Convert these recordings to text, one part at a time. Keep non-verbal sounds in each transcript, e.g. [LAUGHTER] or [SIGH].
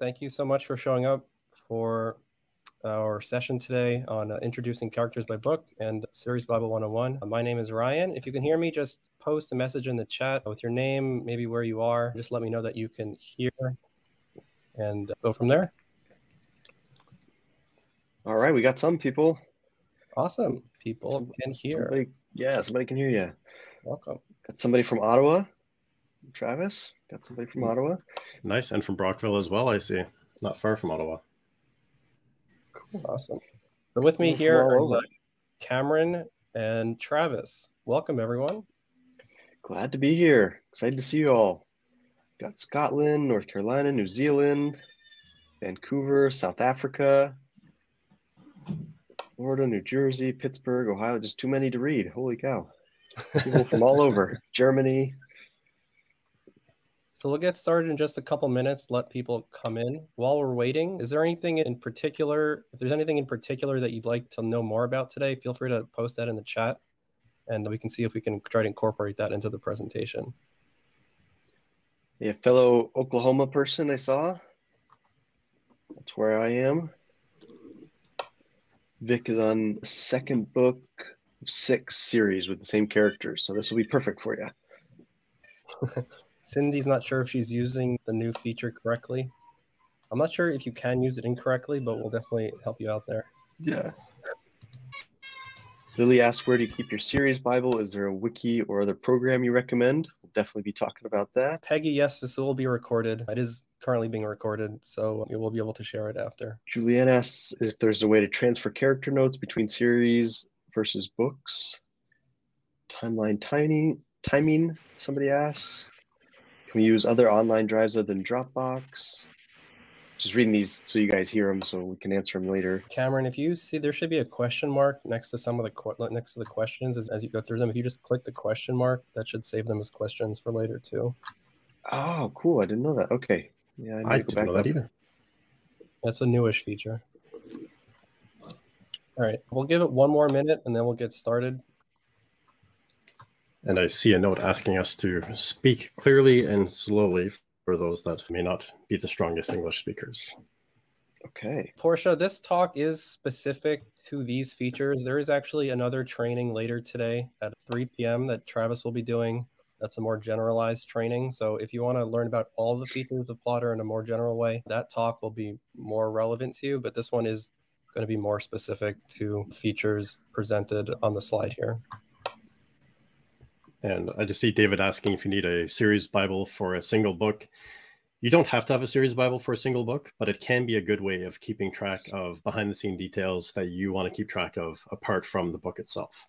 Thank you so much for showing up for our session today on uh, introducing characters by book and Series Bible 101. Uh, my name is Ryan. If you can hear me, just post a message in the chat with your name, maybe where you are. Just let me know that you can hear and go from there. All right, we got some people. Awesome. People can hear. Somebody, yeah, somebody can hear you. Welcome. Got somebody from Ottawa. Travis, got somebody from mm. Ottawa. Nice. And from Brockville as well, I see. Not far from Ottawa. Cool. Awesome. So with me here are Cameron and Travis. Welcome, everyone. Glad to be here. Excited to see you all. Got Scotland, North Carolina, New Zealand, Vancouver, South Africa, Florida, New Jersey, Pittsburgh, Ohio. Just too many to read. Holy cow. People from all [LAUGHS] over. Germany, so we'll get started in just a couple minutes, let people come in. While we're waiting, is there anything in particular, if there's anything in particular that you'd like to know more about today, feel free to post that in the chat and we can see if we can try to incorporate that into the presentation. Yeah, fellow Oklahoma person I saw. That's where I am. Vic is on the second book of six series with the same characters, so this will be perfect for you. [LAUGHS] Cindy's not sure if she's using the new feature correctly. I'm not sure if you can use it incorrectly, but we'll definitely help you out there. Yeah. Lily asks, where do you keep your series Bible? Is there a wiki or other program you recommend? We'll definitely be talking about that. Peggy, yes, this will be recorded. It is currently being recorded, so you will be able to share it after. Julianne asks if there's a way to transfer character notes between series versus books. Timeline tiny timing, somebody asks. Can we use other online drives other than Dropbox? Just reading these so you guys hear them so we can answer them later. Cameron, if you see there should be a question mark next to some of the next to the questions as, as you go through them. If you just click the question mark, that should save them as questions for later too. Oh, cool! I didn't know that. Okay, yeah, I, I didn't know that either. That's a newish feature. All right, we'll give it one more minute and then we'll get started. And I see a note asking us to speak clearly and slowly for those that may not be the strongest English speakers. Okay. Portia, this talk is specific to these features. There is actually another training later today at 3 p.m. that Travis will be doing. That's a more generalized training. So if you want to learn about all the features of Plottr in a more general way, that talk will be more relevant to you. But this one is going to be more specific to features presented on the slide here. And I just see David asking if you need a series Bible for a single book. You don't have to have a series Bible for a single book, but it can be a good way of keeping track of behind the scene details that you want to keep track of apart from the book itself.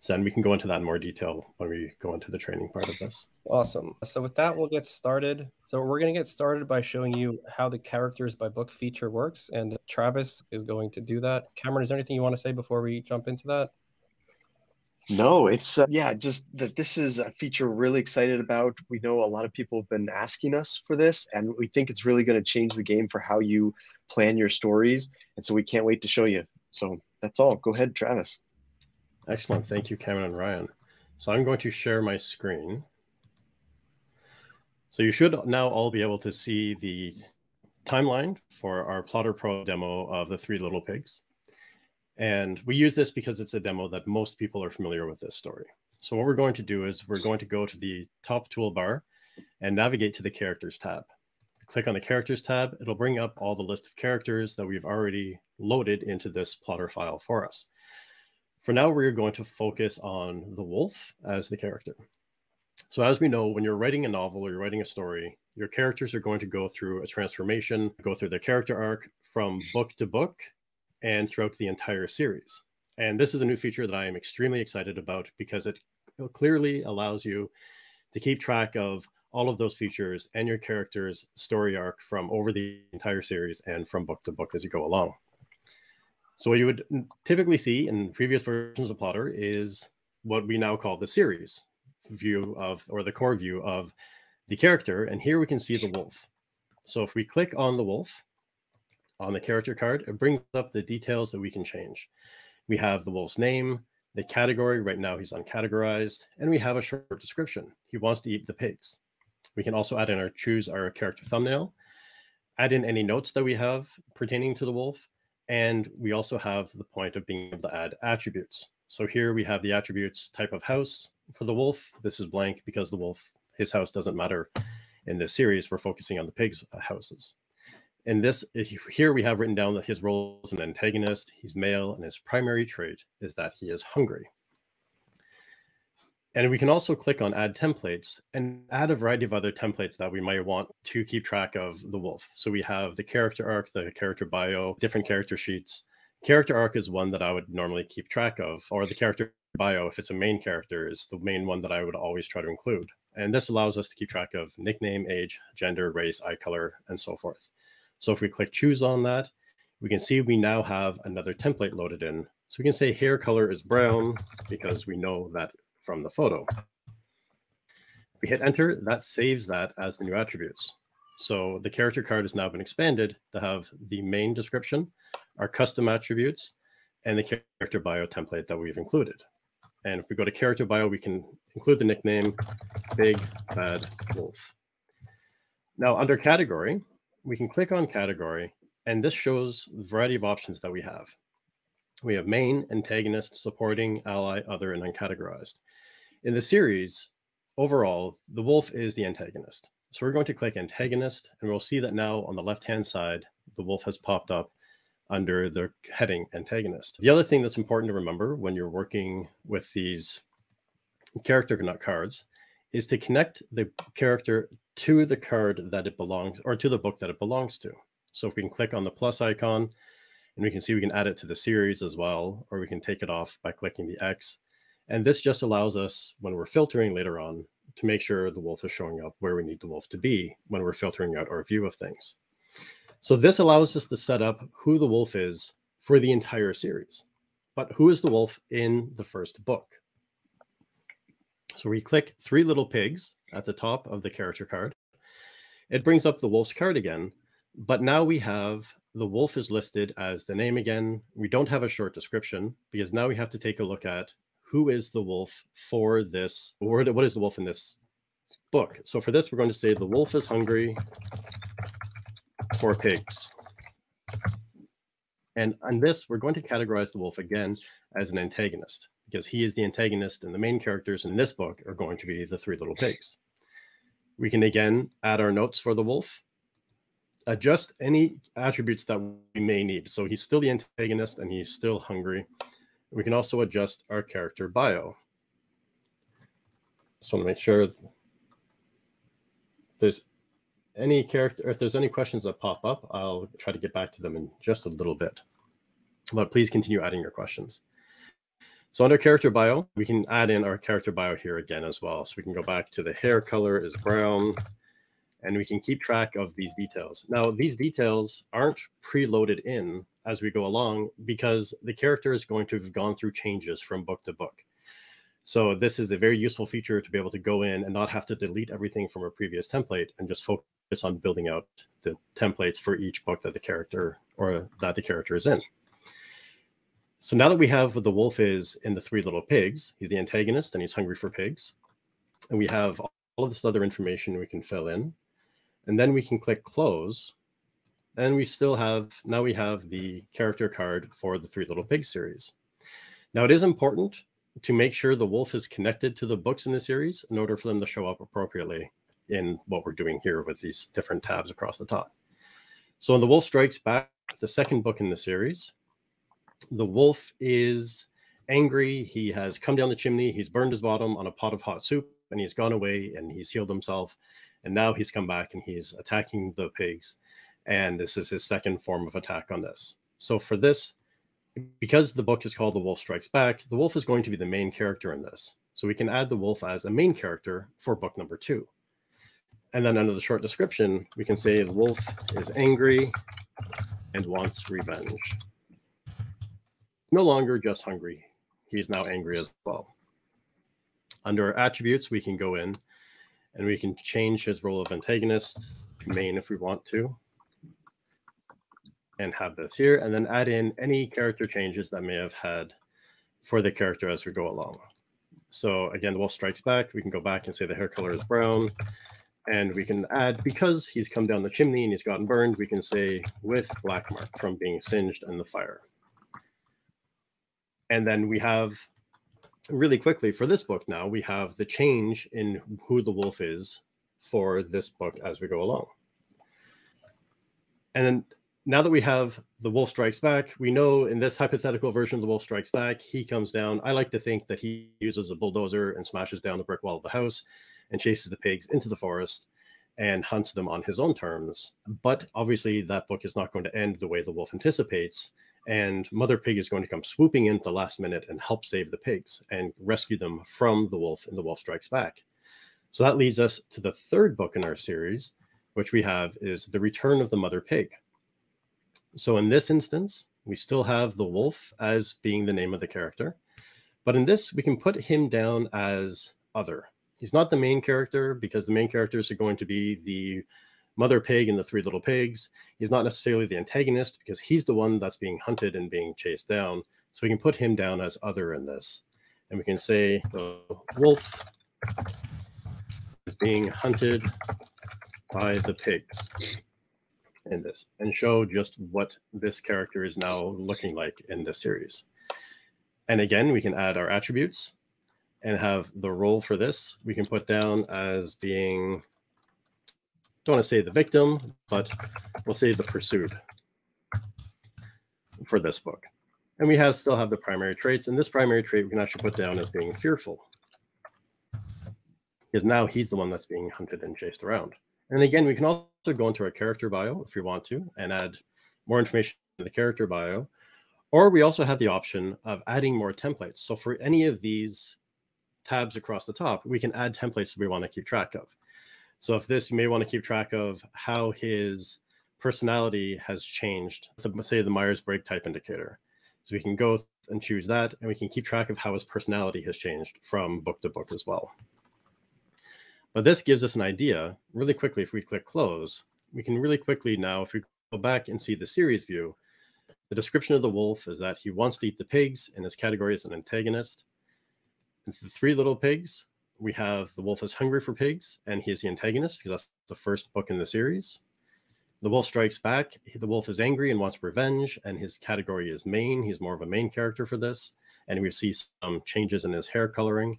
So, and we can go into that in more detail when we go into the training part of this. Awesome. So with that, we'll get started. So we're going to get started by showing you how the characters by book feature works. And Travis is going to do that. Cameron, is there anything you want to say before we jump into that? No, it's uh, yeah, just that this is a feature we're really excited about. We know a lot of people have been asking us for this, and we think it's really going to change the game for how you plan your stories. And so we can't wait to show you. So that's all. Go ahead, Travis. Excellent. Thank you, Cameron and Ryan. So I'm going to share my screen. So you should now all be able to see the timeline for our Plottr Pro demo of the Three Little Pigs. And we use this because it's a demo that most people are familiar with this story. So what we're going to do is we're going to go to the top toolbar and navigate to the characters tab. Click on the characters tab, it'll bring up all the list of characters that we've already loaded into this Plottr file for us. For now, we're going to focus on the wolf as the character. So as we know, when you're writing a novel or you're writing a story, your characters are going to go through a transformation, go through their character arc from book to book and throughout the entire series. And this is a new feature that I am extremely excited about because it clearly allows you to keep track of all of those features and your character's story arc from over the entire series and from book to book as you go along. So what you would typically see in previous versions of Plottr is what we now call the series view of, or the core view of the character. And here we can see the wolf. So if we click on the wolf, on the character card, it brings up the details that we can change. We have the wolf's name, the category, right now he's uncategorized, and we have a short description. He wants to eat the pigs. We can also add in our choose our character thumbnail, add in any notes that we have pertaining to the wolf. And we also have the point of being able to add attributes. So here we have the attributes type of house for the wolf. This is blank because the wolf, his house doesn't matter in this series. We're focusing on the pig's houses. In this, eh, here we have written down that his role as an antagonist, he's male, and his primary trait is that he is hungry. And we can also click on add templates and add a variety of other templates that we might want to keep track of the wolf. So we have the character arc, the character bio, different character sheets. Character arc is one that I would normally keep track of, or the character bio, if it's a main character, is the main one that I would always try to include. And this allows us to keep track of nickname, age, gender, race, eye color, and so forth. So if we click choose on that, we can see we now have another template loaded in. So we can say hair color is brown because we know that from the photo. We hit enter, that saves that as the new attributes. So the character card has now been expanded to have the main description, our custom attributes, and the character bio template that we've included. And if we go to character bio, we can include the nickname Big Bad Wolf. Now under category, we can click on category, and this shows the variety of options that we have. We have main, antagonist, supporting, ally, other, and uncategorized. In the series, overall, the wolf is the antagonist. So we're going to click antagonist, and we'll see that now on the left-hand side, the wolf has popped up under the heading antagonist. The other thing that's important to remember when you're working with these character cards is to connect the character to the card that it belongs or to the book that it belongs to. So if we can click on the plus icon and we can see we can add it to the series as well, or we can take it off by clicking the X. And this just allows us, when we're filtering later on, to make sure the wolf is showing up where we need the wolf to be when we're filtering out our view of things. So this allows us to set up who the wolf is for the entire series. But who is the wolf in the first book? So we click three little pigs at the top of the character card. It brings up the wolf's card again, but now we have the wolf is listed as the name again. We don't have a short description because now we have to take a look at who is the wolf for this, or what is the wolf in this book. So for this, we're going to say the wolf is hungry for pigs. And on this, we're going to categorize the wolf again as an antagonist because he is the antagonist and the main characters in this book are going to be the three little pigs. We can again add our notes for the wolf adjust any attributes that we may need. So he's still the antagonist and he's still hungry. We can also adjust our character bio. Just want to make sure there's any character, if there's any questions that pop up, I'll try to get back to them in just a little bit. But please continue adding your questions. So under character bio, we can add in our character bio here again as well. So we can go back to the hair color is brown and we can keep track of these details. Now, these details aren't preloaded in as we go along because the character is going to have gone through changes from book to book. So this is a very useful feature to be able to go in and not have to delete everything from a previous template and just focus on building out the templates for each book that the character or that the character is in. So now that we have what the wolf is in the Three Little Pigs, he's the antagonist and he's hungry for pigs. And we have all of this other information we can fill in and then we can click close and we still have now we have the character card for the three little pigs series now it is important to make sure the wolf is connected to the books in the series in order for them to show up appropriately in what we're doing here with these different tabs across the top so in the wolf strikes back the second book in the series the wolf is angry he has come down the chimney he's burned his bottom on a pot of hot soup and he's gone away and he's healed himself and now he's come back and he's attacking the pigs. And this is his second form of attack on this. So for this, because the book is called The Wolf Strikes Back, the wolf is going to be the main character in this. So we can add the wolf as a main character for book number two. And then under the short description, we can say the wolf is angry and wants revenge. No longer just hungry. He's now angry as well. Under attributes, we can go in and we can change his role of antagonist main if we want to and have this here and then add in any character changes that may have had for the character as we go along so again the wolf strikes back we can go back and say the hair color is brown And we can add, because he's come down the chimney and he's gotten burned, we can say with black mark from being singed in the fire. And then we have really quickly for this book now, we have the change in who the wolf is for this book as we go along. And then now that we have the wolf strikes back, we know in this hypothetical version of the wolf strikes back, he comes down. I like to think that he uses a bulldozer and smashes down the brick wall of the house and chases the pigs into the forest and hunts them on his own terms. But obviously, that book is not going to end the way the wolf anticipates. And Mother Pig is going to come swooping in at the last minute and help save the pigs and rescue them from the wolf in The Wolf Strikes Back. So that leads us to the third book in our series, which we have is The Return of the Mother Pig. So in this instance, we still have the wolf as being the name of the character. But in this, we can put him down as other. He's not the main character because the main characters are going to be the mother pig and the three little pigs. He's not necessarily the antagonist because he's the one that's being hunted and being chased down. So we can put him down as other in this. And we can say the wolf is being hunted by the pigs in this and show just what this character is now looking like in this series. And again, we can add our attributes and have the role for this. We can put down as being, don't want to say the victim, but we'll say the pursued for this book. And we have still have the primary traits. And this primary trait we can actually put down as being fearful. Because now he's the one that's being hunted and chased around. And again, we can also go into our character bio if we want to and add more information in the character bio. Or we also have the option of adding more templates. So for any of these tabs across the top, we can add templates that we want to keep track of. So if this, you may want to keep track of how his personality has changed, say the Myers-Briggs type indicator. So we can go and choose that, and we can keep track of how his personality has changed from book to book as well. But this gives us an idea really quickly. If we click close, we can really quickly now, if we go back and see the series view, the description of the wolf is that he wants to eat the pigs and his category is an antagonist. And the three little pigs, we have the wolf is hungry for pigs and he is the antagonist because that's the first book in the series. The wolf strikes back. The wolf is angry and wants revenge, and his category is main. He's more of a main character for this. And we see some changes in his hair coloring.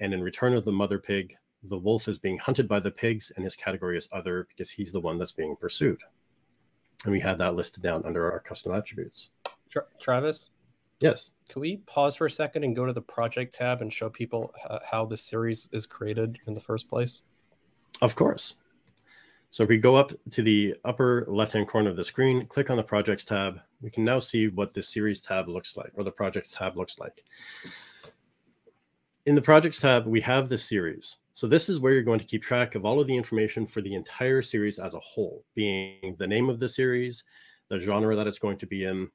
And in Return of the Mother Pig, the wolf is being hunted by the pigs and his category is other because he's the one that's being pursued. And we have that listed down under our custom attributes. Tra Travis? Yes. Can we pause for a second and go to the project tab and show people uh, how the series is created in the first place? Of course. So if we go up to the upper left-hand corner of the screen, click on the projects tab, we can now see what the series tab looks like or the projects tab looks like. In the projects tab, we have the series. So this is where you're going to keep track of all of the information for the entire series as a whole, being the name of the series, the genre that it's going to be in,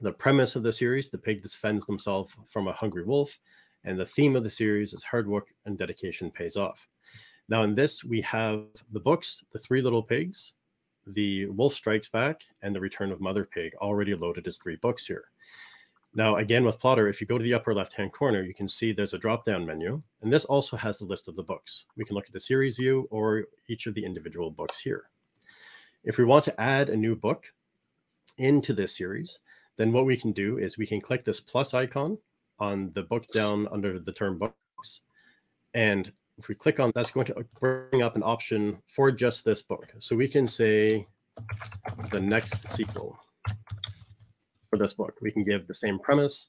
the premise of the series, the pig defends himself from a hungry wolf, and the theme of the series is hard work and dedication pays off. Now in this, we have the books, The Three Little Pigs, The Wolf Strikes Back, and The Return of Mother Pig already loaded as three books here. Now, again, with Plottr, if you go to the upper left-hand corner, you can see there's a drop-down menu, and this also has the list of the books. We can look at the series view or each of the individual books here. If we want to add a new book into this series, then what we can do is we can click this plus icon on the book down under the term books. And if we click on, that's going to bring up an option for just this book. So we can say the next sequel for this book. We can give the same premise,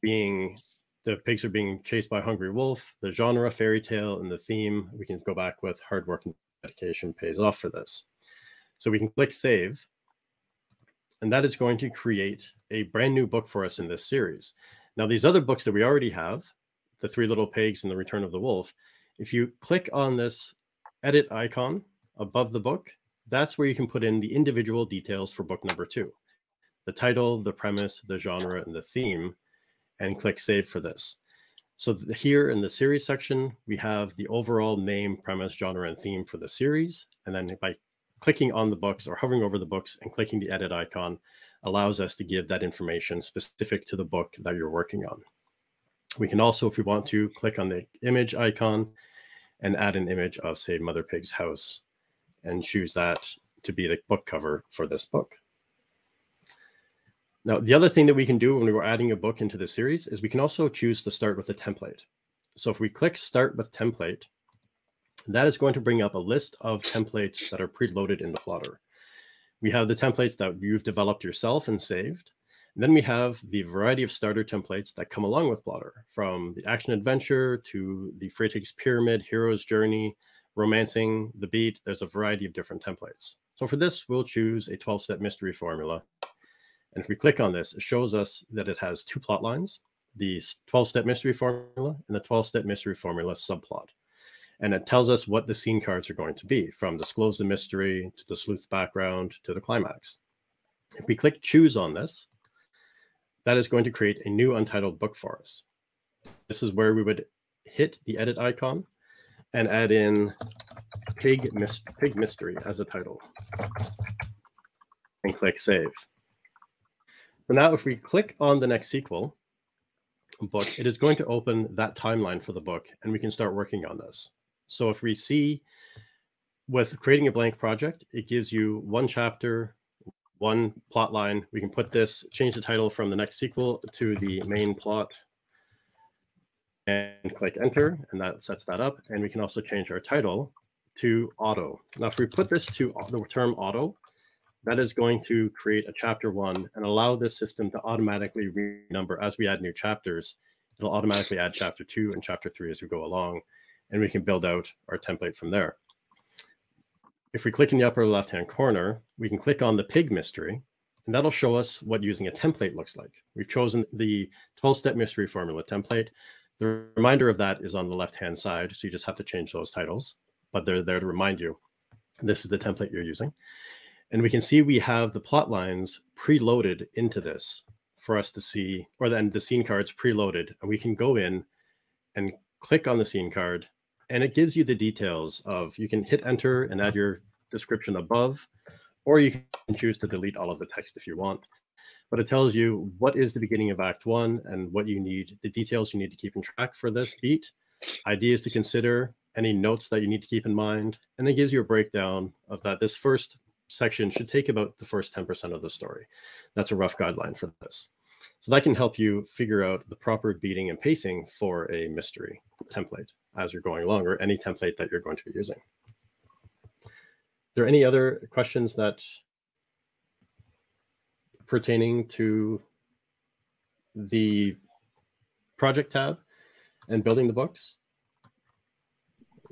being the pigs are being chased by a hungry wolf, the genre fairy tale, and the theme. We can go back with hard work and dedication pays off for this. So we can click save, and that is going to create a brand new book for us in this series. Now, these other books that we already have, The Three Little Pigs and The Return of the Wolf, if you click on this edit icon above the book, that's where you can put in the individual details for book number two the title, the premise, the genre, and the theme, and click Save for this. So here in the series section, we have the overall name, premise, genre, and theme for the series. And then by clicking on the books or hovering over the books and clicking the edit icon allows us to give that information specific to the book that you're working on. We can also, if we want to, click on the image icon and add an image of, say, Mother Pig's house and choose that to be the book cover for this book. Now, the other thing that we can do when we're adding a book into the series is we can also choose to start with a template. So if we click Start with Template, that is going to bring up a list of templates that are preloaded in the Plottr. We have the templates that you've developed yourself and saved. And then we have the variety of starter templates that come along with Plottr, from the action adventure to the Freytag's Pyramid, Hero's Journey, Romancing, The Beat. There's a variety of different templates. So for this, we'll choose a 12-step mystery formula. And if we click on this, it shows us that it has two plot lines, the 12-step mystery formula and the 12-step mystery formula subplot and it tells us what the scene cards are going to be from disclose the mystery to the sleuth background to the climax. If we click choose on this, that is going to create a new untitled book for us. This is where we would hit the edit icon and add in pig, pig mystery as a title and click save. So now if we click on the next sequel book, it is going to open that timeline for the book and we can start working on this. So if we see with creating a blank project, it gives you one chapter, one plot line. We can put this, change the title from the next sequel to the main plot and click enter, and that sets that up. And we can also change our title to auto. Now, if we put this to the term auto, that is going to create a chapter one and allow this system to automatically renumber as we add new chapters. It'll automatically add chapter two and chapter three as we go along and we can build out our template from there. If we click in the upper left-hand corner, we can click on the pig mystery, and that'll show us what using a template looks like. We've chosen the 12-step mystery formula template. The reminder of that is on the left-hand side, so you just have to change those titles, but they're there to remind you this is the template you're using. And we can see we have the plot lines preloaded into this for us to see, or then the scene cards preloaded, and we can go in and click on the scene card and it gives you the details of you can hit enter and add your description above, or you can choose to delete all of the text if you want. But it tells you what is the beginning of Act One and what you need, the details you need to keep in track for this beat, ideas to consider, any notes that you need to keep in mind, and it gives you a breakdown of that. This first section should take about the first 10% of the story. That's a rough guideline for this. So that can help you figure out the proper beating and pacing for a mystery template as you're going along or any template that you're going to be using. Are there any other questions that pertaining to the project tab and building the books?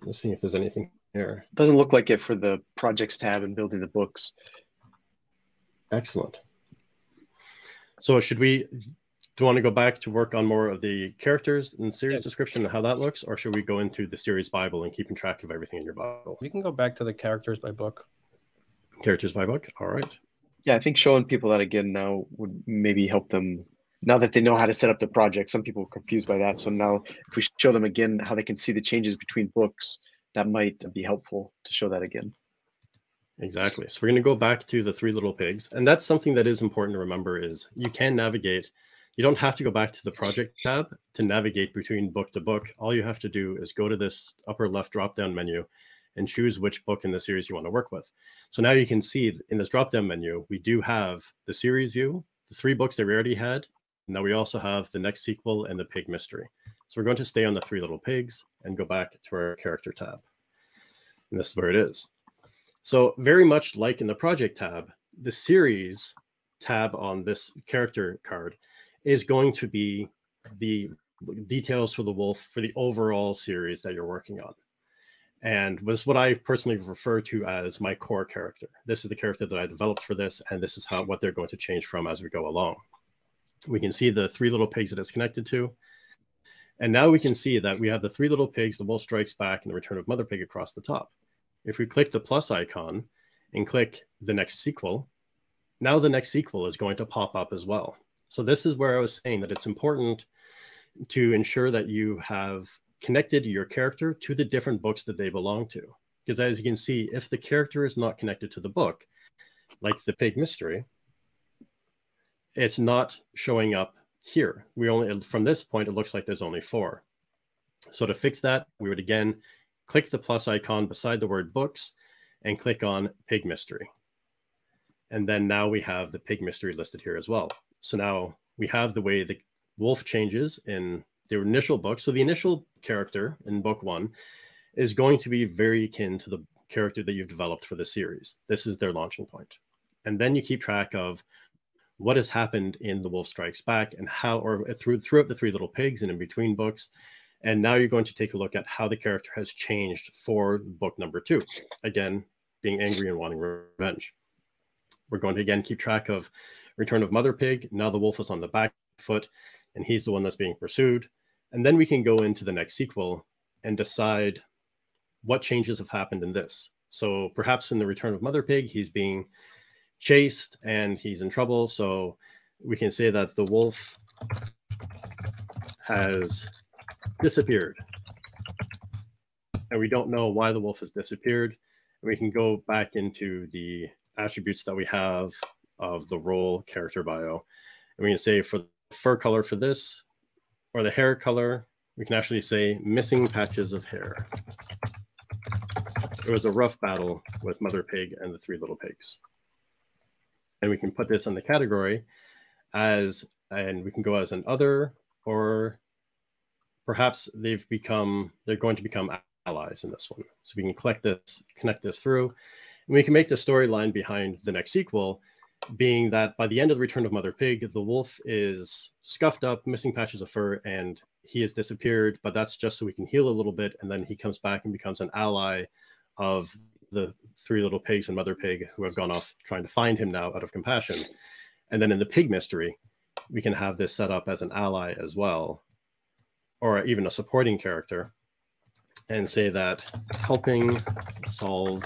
Let's see if there's anything here. Doesn't look like it for the projects tab and building the books. Excellent. So should we do you want to go back to work on more of the characters and series description and how that looks, or should we go into the series Bible and keeping track of everything in your Bible? You can go back to the characters by book. Characters by book. All right. Yeah, I think showing people that again now would maybe help them now that they know how to set up the project. Some people are confused by that. So now if we show them again how they can see the changes between books, that might be helpful to show that again. Exactly. So we're going to go back to the three little pigs. And that's something that is important to remember is you can navigate you don't have to go back to the project tab to navigate between book to book. All you have to do is go to this upper left drop down menu and choose which book in the series you want to work with. So now you can see in this drop down menu, we do have the series view, the three books that we already had. Now we also have the next sequel and the pig mystery. So we're going to stay on the three little pigs and go back to our character tab. And this is where it is. So very much like in the project tab, the series tab on this character card is going to be the details for the wolf for the overall series that you're working on and was what I personally refer to as my core character. This is the character that I developed for this, and this is how what they're going to change from as we go along. We can see the three little pigs that it's connected to. And now we can see that we have the three little pigs, the wolf strikes back, and the return of Mother Pig across the top. If we click the plus icon and click the next sequel, now the next sequel is going to pop up as well. So this is where I was saying that it's important to ensure that you have connected your character to the different books that they belong to. Because as you can see, if the character is not connected to the book, like the pig mystery, it's not showing up here. We only, from this point, it looks like there's only four. So to fix that, we would again click the plus icon beside the word books and click on pig mystery. And then now we have the pig mystery listed here as well. So now we have the way the wolf changes in their initial book. So the initial character in book one is going to be very akin to the character that you've developed for the series. This is their launching point. And then you keep track of what has happened in The Wolf Strikes Back and how, or through throughout the Three Little Pigs and in between books. And now you're going to take a look at how the character has changed for book number two. Again, being angry and wanting revenge. We're going to again keep track of Return of Mother Pig. Now the wolf is on the back foot and he's the one that's being pursued. And then we can go into the next sequel and decide what changes have happened in this. So perhaps in the Return of Mother Pig, he's being chased and he's in trouble. So we can say that the wolf has disappeared. And we don't know why the wolf has disappeared. And we can go back into the attributes that we have of the role character bio. And we can say for the fur color for this, or the hair color, we can actually say missing patches of hair. It was a rough battle with Mother Pig and the three little pigs. And we can put this in the category as, and we can go as an other, or perhaps they've become, they're going to become allies in this one. So we can collect this, connect this through, and we can make the storyline behind the next sequel being that by the end of the return of Mother Pig, the wolf is scuffed up, missing patches of fur, and he has disappeared. But that's just so we can heal a little bit, and then he comes back and becomes an ally of the three little pigs and Mother Pig who have gone off trying to find him now out of compassion. And then in the pig mystery, we can have this set up as an ally as well, or even a supporting character, and say that helping solve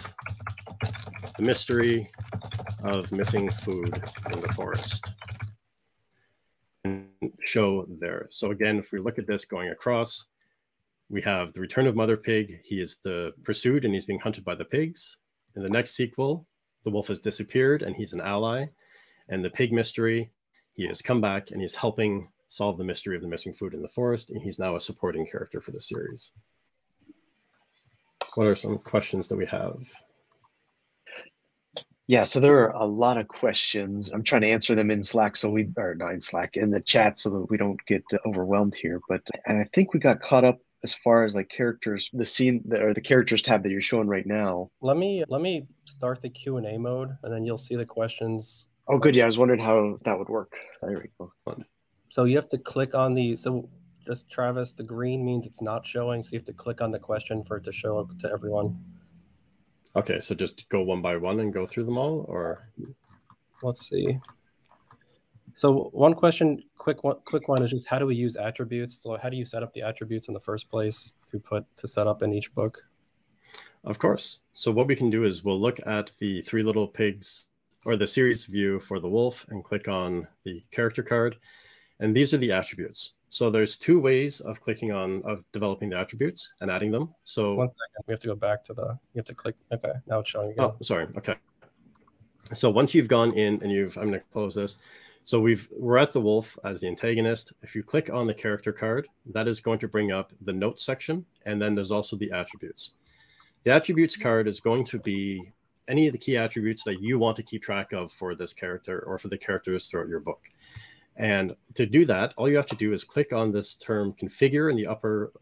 the mystery of missing food in the forest and show there. So again, if we look at this going across, we have the return of Mother Pig. He is the pursued and he's being hunted by the pigs. In the next sequel, the wolf has disappeared and he's an ally. And the pig mystery, he has come back and he's helping solve the mystery of the missing food in the forest. And he's now a supporting character for the series. What are some questions that we have? Yeah, so there are a lot of questions. I'm trying to answer them in Slack, so we are not in Slack in the chat, so that we don't get overwhelmed here. But and I think we got caught up as far as like characters, the scene that, or the characters tab that you're showing right now. Let me let me start the Q and A mode, and then you'll see the questions. Oh, good. Yeah, I was wondering how that would work. There we go. So you have to click on the so just Travis. The green means it's not showing, so you have to click on the question for it to show up to everyone. Okay, so just go one by one and go through them all, or let's see. So one question, quick one, quick one is just how do we use attributes? So how do you set up the attributes in the first place to put to set up in each book? Of course. So what we can do is we'll look at the three little pigs or the series view for the wolf and click on the character card. And these are the attributes. So there's two ways of clicking on of developing the attributes and adding them. So one second, we have to go back to the. You have to click. Okay, now it's showing again. Oh, sorry. Okay. So once you've gone in and you've, I'm going to close this. So we've we're at the wolf as the antagonist. If you click on the character card, that is going to bring up the notes section, and then there's also the attributes. The attributes card is going to be any of the key attributes that you want to keep track of for this character or for the characters throughout your book. And to do that, all you have to do is click on this term configure in the upper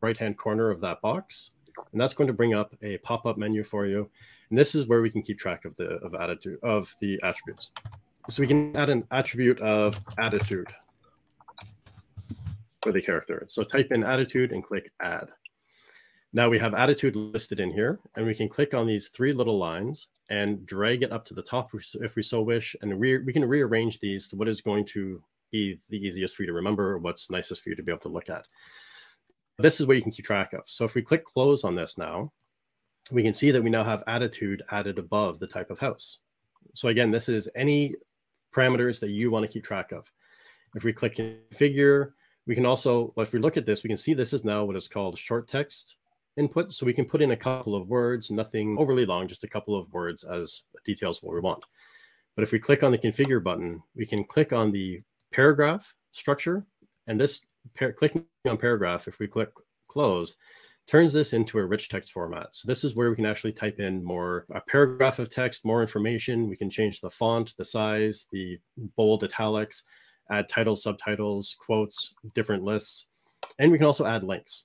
right-hand corner of that box. And that's going to bring up a pop-up menu for you. And this is where we can keep track of the of attitude of the attributes. So we can add an attribute of attitude for the character. So type in attitude and click add. Now we have attitude listed in here, and we can click on these three little lines and drag it up to the top if we so wish. And we can rearrange these to what is going to be the easiest for you to remember, what's nicest for you to be able to look at. This is what you can keep track of. So if we click close on this now, we can see that we now have attitude added above the type of house. So again, this is any parameters that you want to keep track of. If we click configure, we can also, if we look at this, we can see this is now what is called short text input. So we can put in a couple of words, nothing overly long, just a couple of words as details what we want. But if we click on the configure button, we can click on the paragraph structure. And this clicking on paragraph, if we click close, turns this into a rich text format. So this is where we can actually type in more a paragraph of text, more information. We can change the font, the size, the bold italics, add titles, subtitles, quotes, different lists, and we can also add links.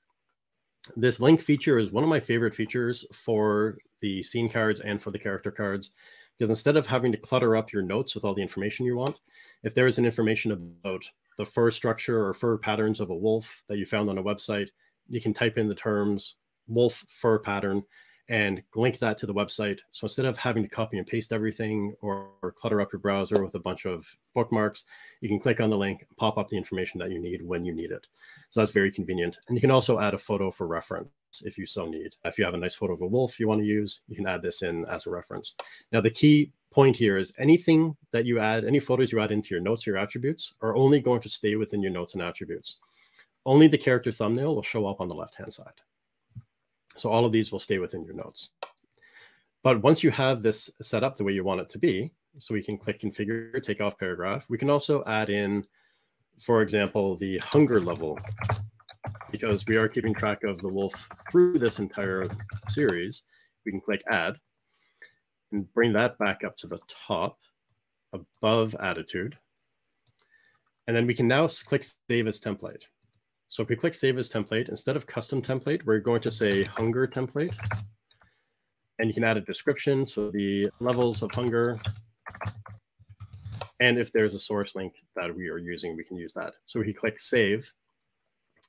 This link feature is one of my favorite features for the scene cards and for the character cards because instead of having to clutter up your notes with all the information you want, if there is an information about the fur structure or fur patterns of a wolf that you found on a website, you can type in the terms wolf fur pattern and link that to the website. So instead of having to copy and paste everything or, or, clutter up your browser with a bunch of bookmarks, you can click on the link, pop up the information that you need when you need it. So that's very convenient. And you can also add a photo for reference if you so need. If you have a nice photo of a wolf you want to use, you can add this in as a reference. Now, the key point here is anything that you add, any photos you add into your notes or your attributes are only going to stay within your notes and attributes. Only the character thumbnail will show up on the left-hand side. So all of these will stay within your notes. But once you have this set up the way you want it to be, so we can click configure, take off paragraph, we can also add in, for example, the hunger level, because we are keeping track of the wolf through this entire series. We can click add and bring that back up to the top above attitude. And then we can now click save as template. So if we click Save as Template, instead of Custom Template, we're going to say Hunger Template. And you can add a description, so the levels of hunger. And if there's a source link that we are using, we can use that. So we can click Save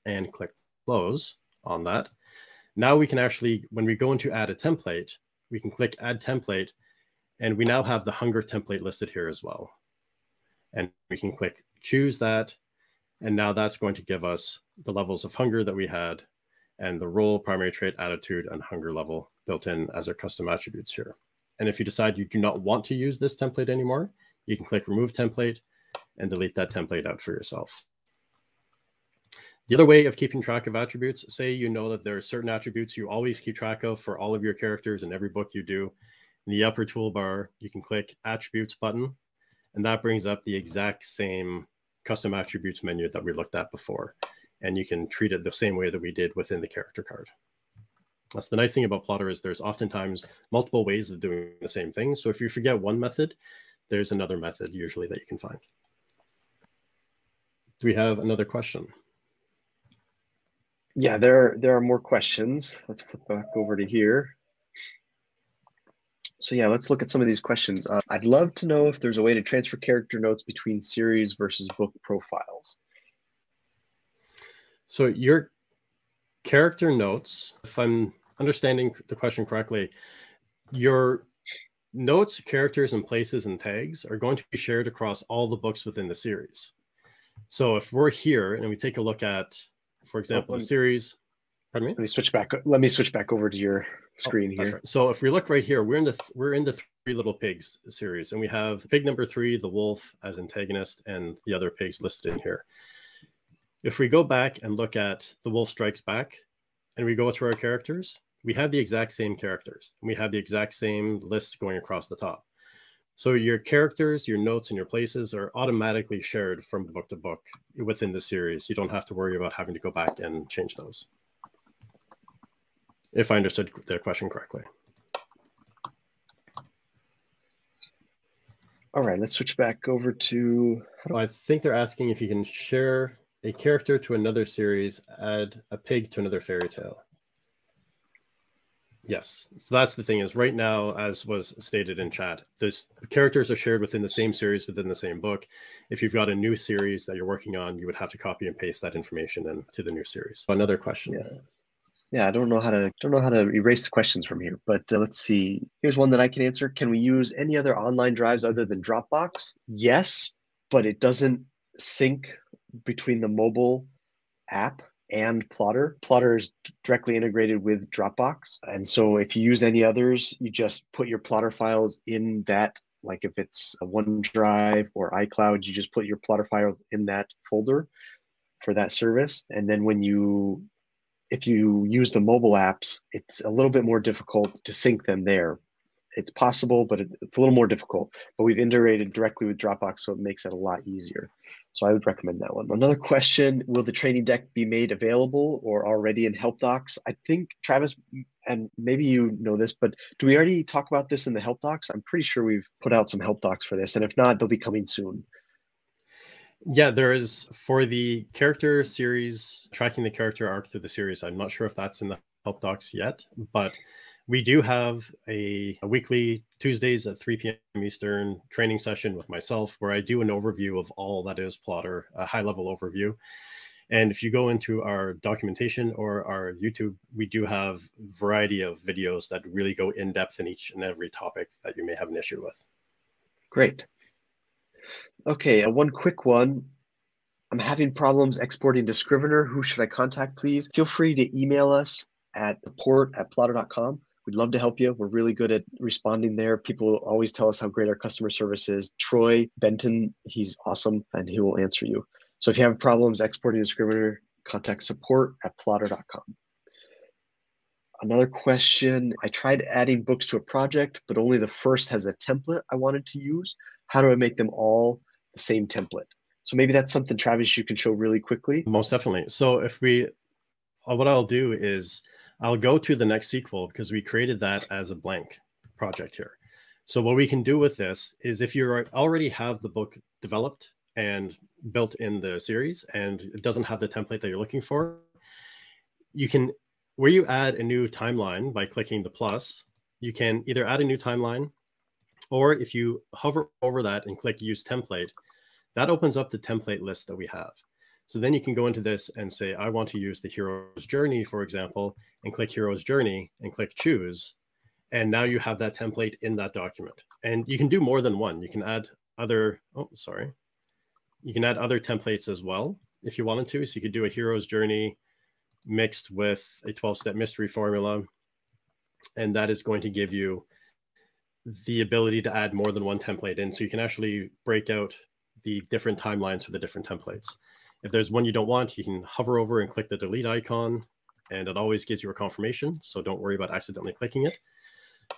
and click Close on that. Now we can actually, when we go into Add a Template, we can click Add Template, and we now have the hunger template listed here as well. And we can click Choose that, and now that's going to give us the levels of hunger that we had and the role, primary trait, attitude, and hunger level built in as our custom attributes here. And if you decide you do not want to use this template anymore, you can click remove template and delete that template out for yourself. The other way of keeping track of attributes, say you know that there are certain attributes you always keep track of for all of your characters in every book you do. In the upper toolbar, you can click attributes button, and that brings up the exact same custom attributes menu that we looked at before. And you can treat it the same way that we did within the character card. That's the nice thing about Plottr is there's oftentimes multiple ways of doing the same thing. So if you forget one method, there's another method usually that you can find. Do we have another question? Yeah, there, there are more questions. Let's flip back over to here. So yeah, let's look at some of these questions. Uh, I'd love to know if there's a way to transfer character notes between series versus book profiles. So your character notes, if I'm understanding the question correctly, your notes, characters, and places and tags are going to be shared across all the books within the series. So if we're here and we take a look at, for example, a series, pardon me. Let me switch back. Let me switch back over to your Oh, screen oh, here. Right. So if we look right here, we're in the th- we're in the Three Little Pigs series, and we have pig number three, the wolf, as antagonist, and the other pigs listed in here. If we go back and look at the wolf strikes back, and we go through our characters, we have the exact same characters, and we have the exact same list going across the top. So your characters, your notes, and your places are automatically shared from book to book within the series. You don't have to worry about having to go back and change those if I understood the question correctly. All right, let's switch back over to. I think they're asking if you can share a character to another series, add a pig to another fairy tale. Yes, so that's the thing is right now, as was stated in chat, those characters are shared within the same series within the same book. If you've got a new series that you're working on, you would have to copy and paste that information into the new series. Another question. Yeah yeah, I don't know how to don't know how to erase the questions from here, but uh, let's see. Here's one that I can answer. Can we use any other online drives other than Dropbox? Yes, but it doesn't sync between the mobile app and Plottr. Plottr is directly integrated with Dropbox, and so if you use any others, you just put your Plottr files in that. Like if it's a OneDrive or iCloud, you just put your Plottr files in that folder for that service, and then when you if you use the mobile apps, it's a little bit more difficult to sync them there. It's possible, but it, it's a little more difficult. But we've integrated directly with Dropbox, so it makes it a lot easier. So I would recommend that one. Another question, will the training deck be made available or already in help docs? I think Travis, and maybe you know this, but do we already talk about this in the help docs? I'm pretty sure we've put out some help docs for this. And if not, they'll be coming soon. Yeah, there is for the character series, tracking the character arc through the series. I'm not sure if that's in the help docs yet, but we do have a, a, weekly Tuesdays at 3 p.m. Eastern training session with myself where I do an overview of all that is Plottr, a high level overview. And if you go into our documentation or our YouTube, we do have a variety of videos that really go in depth in each and every topic that you may have an issue with. Great. Okay, uh, one quick one. I'm having problems exporting to Scrivener. Who should I contact, please? Feel free to email us at support at plottr.com. We'd love to help you. We're really good at responding there. People always tell us how great our customer service is. Troy Benton, he's awesome and he will answer you. So if you have problems exporting a Scrivener, contact support at plottr.com. Another question I tried adding books to a project, but only the first has a template I wanted to use. How do I make them all the same template? So maybe that's something, Travis, you can show really quickly. Most definitely. So if we, uh, what I'll do is I'll go to the next sequel because we created that as a blank project here. So what we can do with this is if you already have the book developed and built in the series and it doesn't have the template that you're looking for, you can, where you add a new timeline by clicking the plus, you can either add a new timeline or if you hover over that and click use template, that opens up the template list that we have. So then you can go into this and say, I want to use the hero's journey, for example, and click hero's journey and click choose. And now you have that template in that document. And you can do more than one. You can add other, oh, sorry. You can add other templates as well if you wanted to. So you could do a hero's journey mixed with a 12 step mystery formula. And that is going to give you the ability to add more than one template in. So you can actually break out the different timelines for the different templates. If there's one you don't want, you can hover over and click the delete icon and it always gives you a confirmation. So don't worry about accidentally clicking it.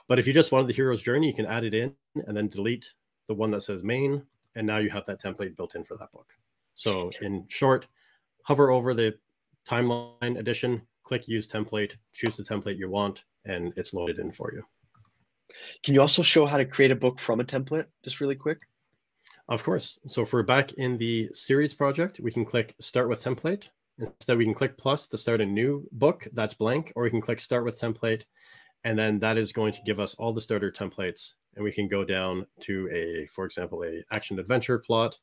But if you just wanted the hero's journey, you can add it in and then delete the one that says main. And now you have that template built in for that book. So in short, hover over the timeline edition, click use template, choose the template you want, and it's loaded in for you. Can you also show how to create a book from a template just really quick? Of course. So if we're back in the series project, we can click start with template. Instead, we can click plus to start a new book that's blank, or we can click start with template. And then that is going to give us all the starter templates. And we can go down to a, for example, a action adventure plot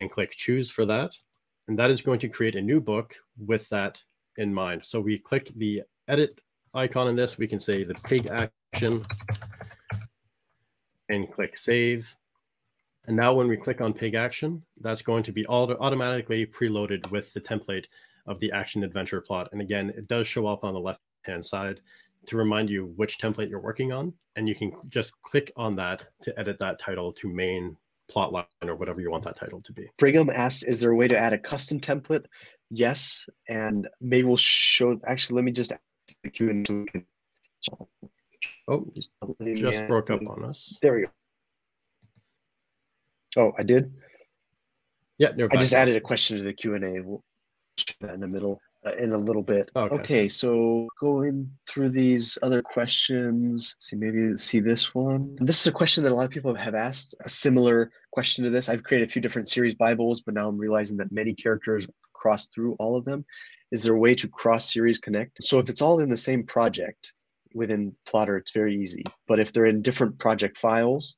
and click choose for that. And that is going to create a new book with that in mind. So we click the edit icon in this, we can say the pig action and click save. And now when we click on pig action, that's going to be all automatically preloaded with the template of the action adventure plot. And again, it does show up on the left-hand side to remind you which template you're working on. And you can just click on that to edit that title to main plot line or whatever you want that title to be. Brigham asked, is there a way to add a custom template? Yes. And maybe we'll show, actually, let me just the Q&A. Oh, just broke up on us. There we go. Oh, I did. Yeah, I just added a question to the Q and A. We'll that in the middle uh, in a little bit. Okay. okay. so going through these other questions. See, maybe see this one. This is a question that a lot of people have asked. A similar question to this. I've created a few different series Bibles, but now I'm realizing that many characters cross through all of them. Is there a way to cross series connect? So if it's all in the same project within Plottr, it's very easy. But if they're in different project files,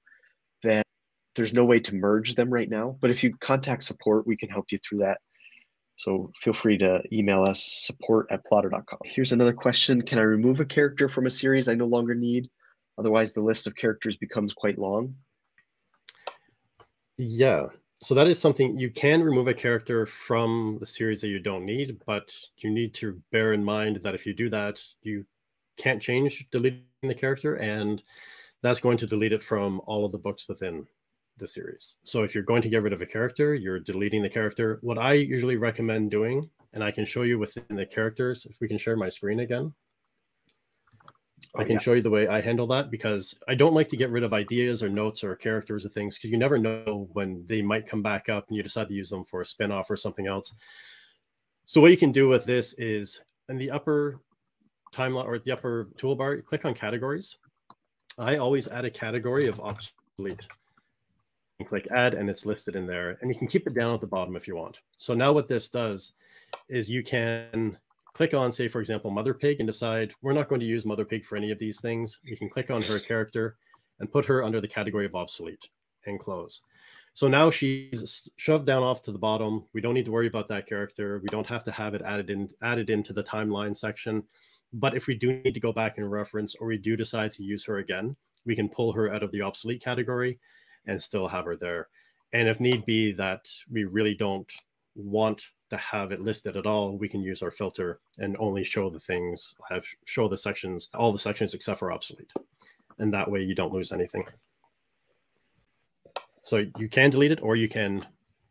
there's no way to merge them right now, but if you contact support, we can help you through that. So feel free to email us support at plottr.com. Here's another question. Can I remove a character from a series I no longer need? Otherwise, the list of characters becomes quite long. Yeah. So that is something you can remove a character from the series that you don't need, but you need to bear in mind that if you do that, you can't change deleting the character, and that's going to delete it from all of the books within the series. So if you're going to get rid of a character, you're deleting the character. What I usually recommend doing, and I can show you within the characters, if we can share my screen again. Oh, I can yeah. show you the way I handle that because I don't like to get rid of ideas or notes or characters or things because you never know when they might come back up and you decide to use them for a spin-off or something else. So what you can do with this is in the upper timeline or the upper toolbar, click on categories. I always add a category of obsolete. And click add and it's listed in there and you can keep it down at the bottom if you want. So now what this does is you can click on, say, for example, Mother Pig and decide we're not going to use Mother Pig for any of these things. You can click on her character and put her under the category of obsolete and close. So now she's shoved down off to the bottom. We don't need to worry about that character. We don't have to have it added in added into the timeline section. But if we do need to go back and reference or we do decide to use her again, we can pull her out of the obsolete category and still have her there. And if need be that we really don't want to have it listed at all, we can use our filter and only show the things, have show the sections, all the sections except for obsolete. And that way you don't lose anything. So you can delete it or you can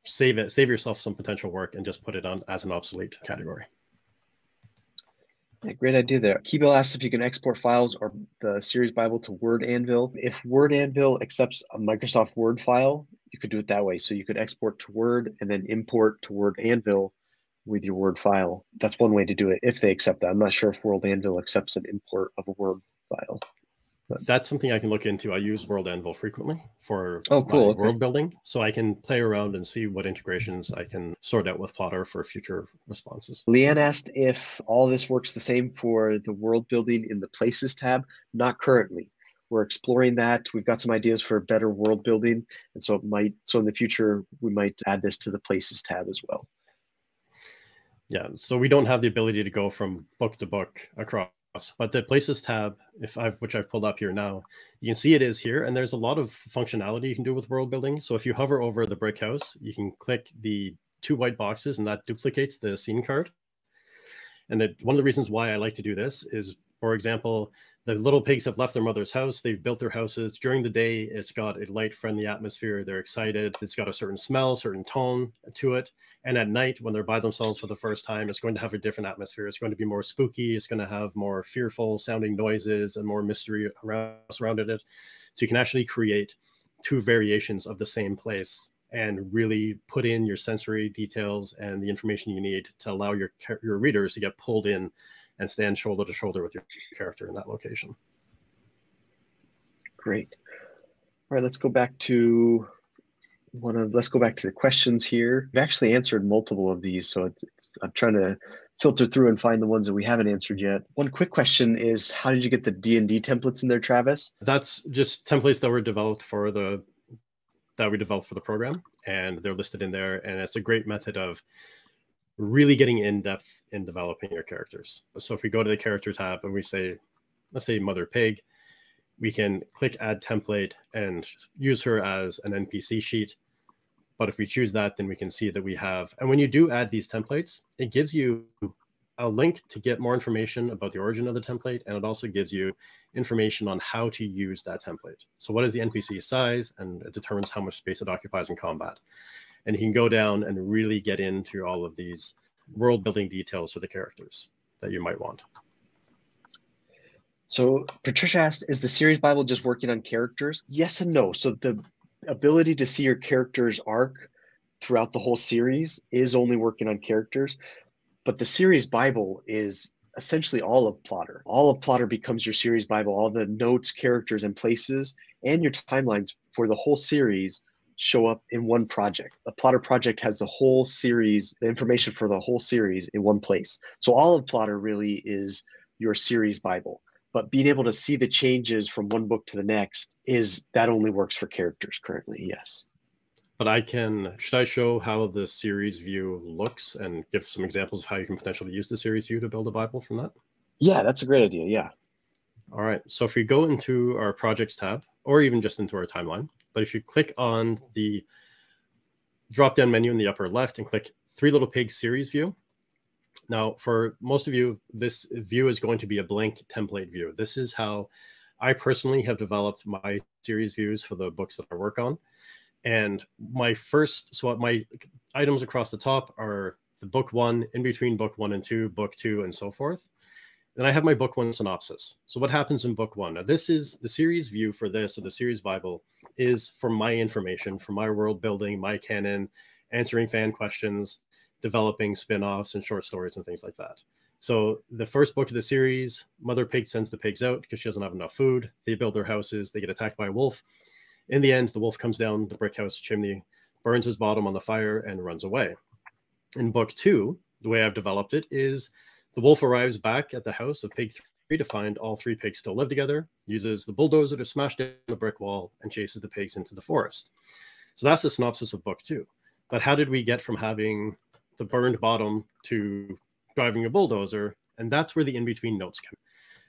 save it, save yourself some potential work and just put it on as an obsolete category. Yeah, great idea there. Keybell asks if you can export files or the series Bible to World Anvil. If World Anvil accepts a Microsoft Word file, you could do it that way. So you could export to Word and then import to World Anvil with your Word file. That's one way to do it if they accept that. I'm not sure if World Anvil accepts an import of a Word file. That's something I can look into. I use World Anvil frequently for oh, cool. Okay. world building, so I can play around and see what integrations I can sort out with Plottr for future responses. Leanne asked if all this works the same for the world building in the Places tab. Not currently we're exploring that. We've got some ideas for better world building, and so it might. So in the future, we might add this to the Places tab as well. Yeah, so we don't have the ability to go from book to book across, but the Places tab, if I've which I've pulled up here now, you can see it is here, and there's a lot of functionality you can do with world building. So if you hover over the brick house, you can click the two white boxes, and that duplicates the scene card. And it, one of the reasons why I like to do this is, for example, the little pigs have left their mother's house. They've built their houses during the day. It's got a light, friendly atmosphere. They're excited. It's got a certain smell, certain tone to it. And at night, when they're by themselves for the first time, it's going to have a different atmosphere. It's going to be more spooky. It's going to have more fearful sounding noises and more mystery around it. So you can actually create two variations of the same place and really put in your sensory details and the information you need to allow your your readers to get pulled in and stand shoulder to shoulder with your character in that location. Great. All right, let's go back to one of let's go back to the questions here. We've actually answered multiple of these, so it's, it's, I'm trying to filter through and find the ones that we haven't answered yet. One quick question is, how did you get the D and D templates in there, Travis? That's just templates that were developed for the that we developed for the program, and they're listed in there. And it's a great method of really getting in depth in developing your characters. So if we go to the character tab and we say, let's say Mother Pig, we can click add template and use her as an NPC sheet. But if we choose that, then we can see that we have, and when you do add these templates, it gives you a link to get more information about the origin of the template. And it also gives you information on how to use that template. So what is the NPC size? And it determines how much space it occupies in combat and you can go down and really get into all of these world building details for the characters that you might want. So Patricia asked, is the series Bible just working on characters? Yes and no. So the ability to see your character's arc throughout the whole series is only working on characters, but the series Bible is essentially all of Plottr. All of Plottr becomes your series Bible. All the notes, characters, and places, and your timelines for the whole series show up in one project. The Plottr project has the whole series, the information for the whole series in one place. So all of Plottr really is your series Bible. But being able to see the changes from one book to the next is that only works for characters currently, yes. But I can, should I show how the series view looks and give some examples of how you can potentially use the series view to build a Bible from that? Yeah, that's a great idea. Yeah. All right. So if we go into our projects tab, or even just into our timeline, but if you click on the drop down menu in the upper left and click Three Little Pigs series view, now for most of you, this view is going to be a blank template view. This is how I personally have developed my series views for the books that I work on. And my first, so my items across the top are the book one, in between book one and two, book two, and so forth. Then I have my book one synopsis. So what happens in book one? Now this is the series view for this or the series Bible is for my information, for my world building, my canon, answering fan questions, developing spin-offs and short stories and things like that. So the first book of the series, Mother Pig sends the pigs out because she doesn't have enough food. They build their houses, they get attacked by a wolf. In the end, the wolf comes down the brick house chimney, burns his bottom on the fire, and runs away. In book two, the way I've developed it is the wolf arrives back at the house of pig to find all three pigs still live together, uses the bulldozer to smash down the brick wall, and chases the pigs into the forest. So that's the synopsis of book two. But how did we get from having the burned bottom to driving a bulldozer? And that's where the in between notes come.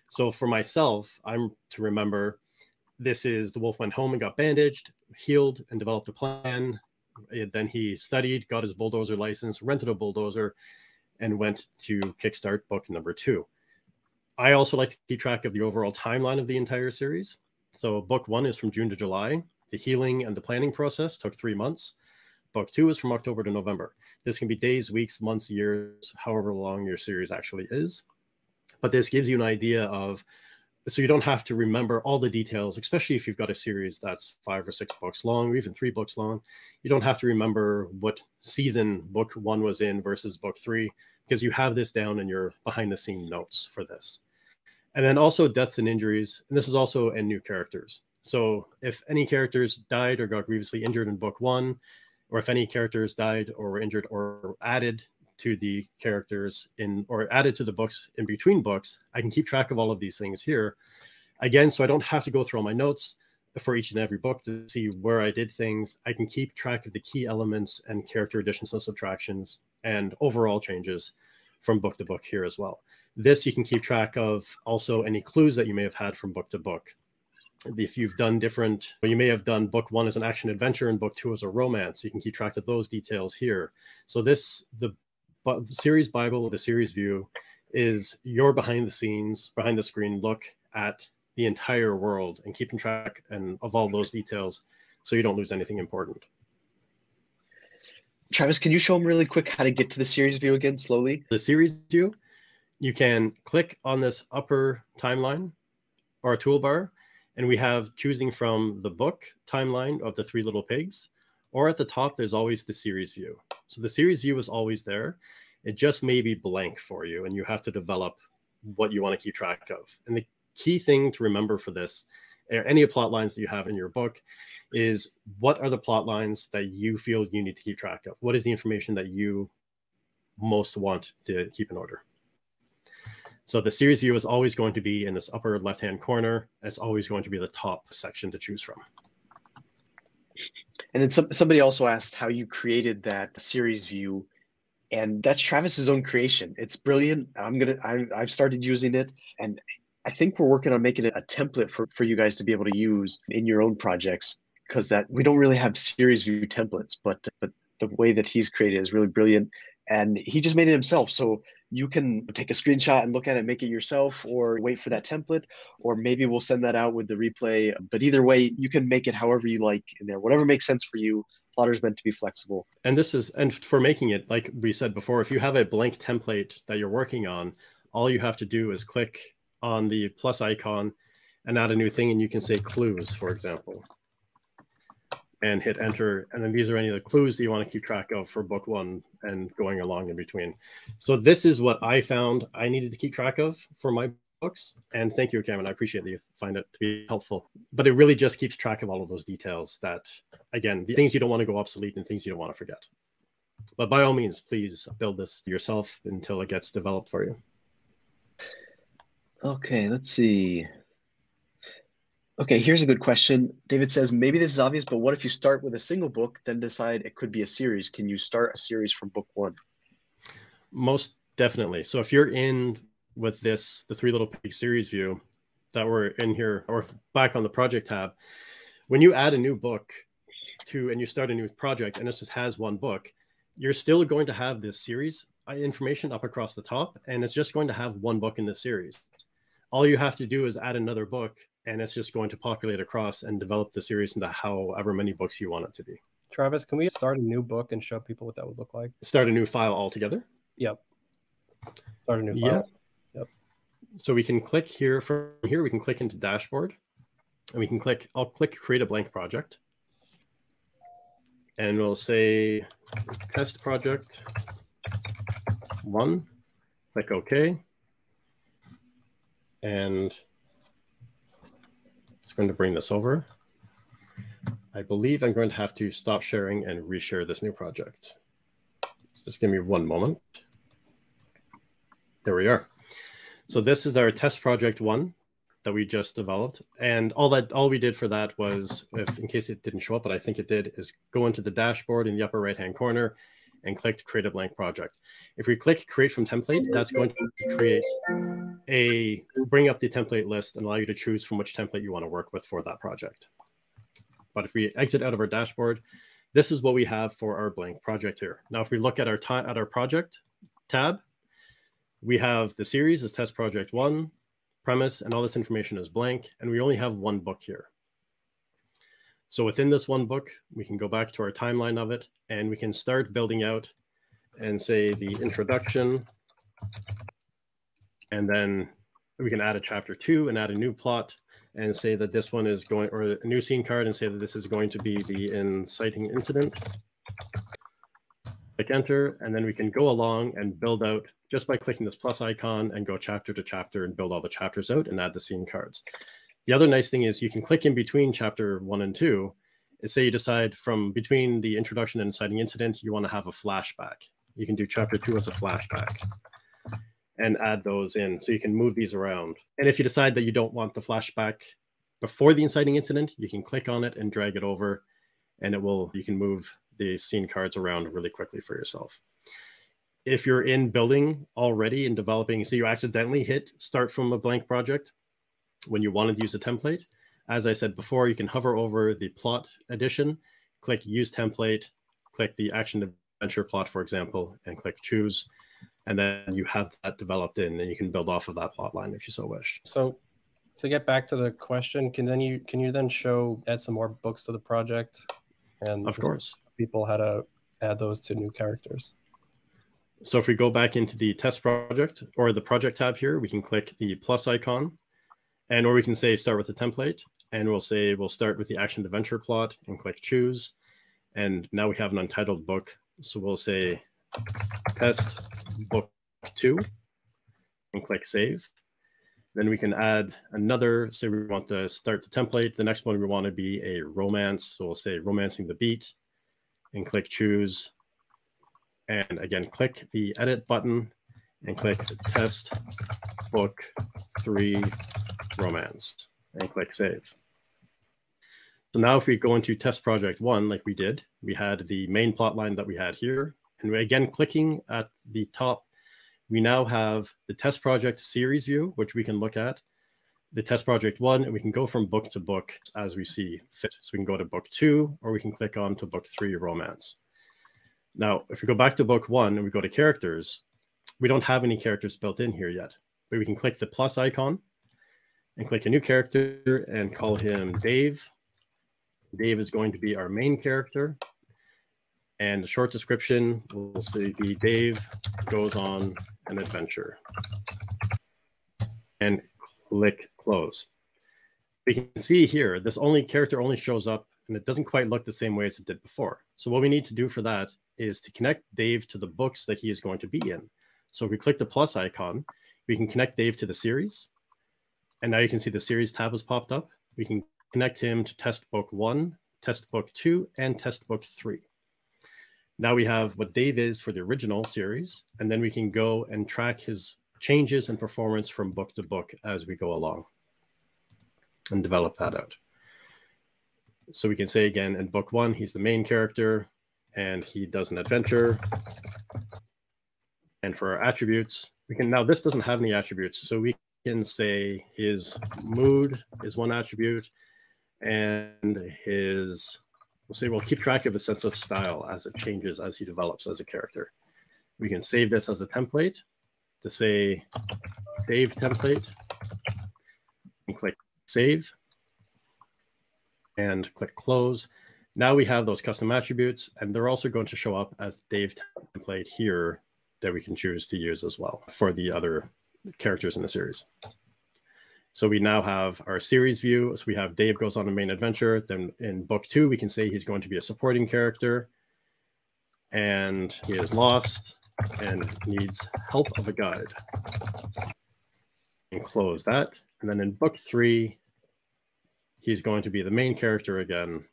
So for myself, I'm to remember this is the wolf went home and got bandaged, healed, and developed a plan. Then he studied, got his bulldozer license, rented a bulldozer, and went to kickstart book number two. I also like to keep track of the overall timeline of the entire series. So book one is from June to July. The healing and the planning process took three months. Book two is from October to November. This can be days, weeks, months, years, however long your series actually is. But this gives you an idea of so you don't have to remember all the details, especially if you've got a series that's five or six books long, or even three books long. You don't have to remember what season book one was in versus book three, because you have this down in your behind the scene notes for this. And then also deaths and injuries. And this is also in new characters. So if any characters died or got grievously injured in book one, or if any characters died or were injured or added to the characters in or added to the books in between books, I can keep track of all of these things here. Again, so I don't have to go through all my notes for each and every book to see where I did things. I can keep track of the key elements and character additions and subtractions and overall changes from book to book here as well. This you can keep track of also any clues that you may have had from book to book. If you've done different, you may have done book one as an action adventure and book two as a romance. You can keep track of those details here. So this, the series Bible, the series view, is your behind the scenes, behind the screen look at the entire world and keeping track and of all those details so you don't lose anything important. Travis, can you show them really quick how to get to the series view again slowly? The series view, you can click on this upper timeline or toolbar, and we have choosing from the book timeline of the three little pigs, or at the top, there's always the series view. So the series view is always there. It just may be blank for you, and you have to develop what you want to keep track of. And the key thing to remember for this, or any plot lines that you have in your book, is what are the plot lines that you feel you need to keep track of? What is the information that you most want to keep in order? So the series view is always going to be in this upper left-hand corner. It's always going to be the top section to choose from. And then some, somebody also asked how you created that series view, and that's Travis's own creation. It's brilliant. I'm gonna I, I've started using it, and I think we're working on making it a template for for you guys to be able to use in your own projects because that we don't really have series view templates, but but the way that he's created is really brilliant, and he just made it himself. So you can take a screenshot and look at it, make it yourself, or wait for that template, or maybe we'll send that out with the replay. But either way, you can make it however you like in there, whatever makes sense for you. Plottr's meant to be flexible. And this is, and for making it, like we said before, if you have a blank template that you're working on, all you have to do is click on the plus icon and add a new thing, and you can say clues, for example and hit enter. And then these are any of the clues that you want to keep track of for book one and going along in between. So this is what I found I needed to keep track of for my books. And thank you, Cameron. I appreciate that you find it to be helpful. But it really just keeps track of all of those details that, again, the things you don't want to go obsolete and things you don't want to forget. But by all means, please build this yourself until it gets developed for you. Okay, let's see. Okay, here's a good question. David says, maybe this is obvious, but what if you start with a single book, then decide it could be a series? Can you start a series from book one? Most definitely. So if you're in with this, the Three Little Pig series view that we're in here, or back on the project tab, when you add a new book to and you start a new project and this just has one book, you're still going to have this series uh, information up across the top, and it's just going to have one book in this series. All you have to do is add another book and it's just going to populate across and develop the series into however many books you want it to be. Travis, can we start a new book and show people what that would look like? Start a new file altogether? Yep. Start a new file. Yeah. Yep. So we can click here from here, we can click into dashboard and we can click, I'll click create a blank project. And we'll say test project one, click OK. And it's going to bring this over. I believe I'm going to have to stop sharing and reshare this new project. So just give me one moment. There we are. So this is our test project one that we just developed. And all that all we did for that was, if in case it didn't show up, but I think it did, is go into the dashboard in the upper right hand corner and click to create a blank project. If we click create from template, that's going to create a bring up the template list and allow you to choose from which template you want to work with for that project. But if we exit out of our dashboard, this is what we have for our blank project here. Now, if we look at our at our project tab, we have the series as test project one, premise, and all this information is blank, and we only have one book here. So within this one book, we can go back to our timeline of it, and we can start building out and say the introduction, and then we can add a chapter two and add a new plot and say that this one is going, or a new scene card and say that this is going to be the inciting incident. Click enter, and then we can go along and build out just by clicking this plus icon and go chapter to chapter and build all the chapters out and add the scene cards. The other nice thing is you can click in between chapter one and two. And say you decide from between the introduction and inciting incident, you want to have a flashback. You can do chapter two as a flashback and add those in. So you can move these around. And if you decide that you don't want the flashback before the inciting incident, you can click on it and drag it over and it will, you can move the scene cards around really quickly for yourself. If you're in building already and developing, so you accidentally hit start from a blank project when you wanted to use a template, as I said before, you can hover over the plot edition, click use template, click the action adventure plot, for example, and click choose. And then you have that developed in and you can build off of that plot line if you so wish. So to get back to the question can then you can you then show add some more books to the project? And of course. People how to add those to new characters. So if we go back into the test project or the project tab here we can click the plus icon and or we can say start with the template and we'll say we'll start with the action adventure plot and click choose and now we have an untitled book so we'll say test book two and click save. Then we can add another, say we want to start the template. The next one we want to be a romance. So we'll say romancing the beat and click choose. And again, click the edit button and click test book three romance and click save. So now if we go into test project one, like we did, we had the main plot line that we had here. And again, clicking at the top, we now have the test project series view, which we can look at, the test project one, and we can go from book to book as we see fit. So we can go to book two, or we can click on to book three, romance. Now, if we go back to book one and we go to characters, we don't have any characters built in here yet, but we can click the plus icon and click a new character and call him Dave. Dave is going to be our main character. And the short description will say be Dave goes on an adventure. And click close. We can see here, this only character only shows up and it doesn't quite look the same way as it did before. So what we need to do for that is to connect Dave to the books that he is going to be in. So if we click the plus icon, we can connect Dave to the series. And now you can see the series tab has popped up. We can connect him to test book one, test book two, and test book three. Now we have what Dave is for the original series, and then we can go and track his changes and performance from book to book as we go along and develop that out. So we can say again in book one, he's the main character and he does an adventure. And for our attributes, we can now this doesn't have any attributes. So we can say his mood is one attribute and his We'll say we'll keep track of his sense of style as it changes as he develops as a character. We can save this as a template to say save template and click save and click close. Now we have those custom attributes and they're also going to show up as Dave template here that we can choose to use as well for the other characters in the series. So we now have our series view. So we have Dave goes on a main adventure. Then in book two, we can say he's going to be a supporting character and he is lost and needs help of a guide. And close that. And then in book three, he's going to be the main character again.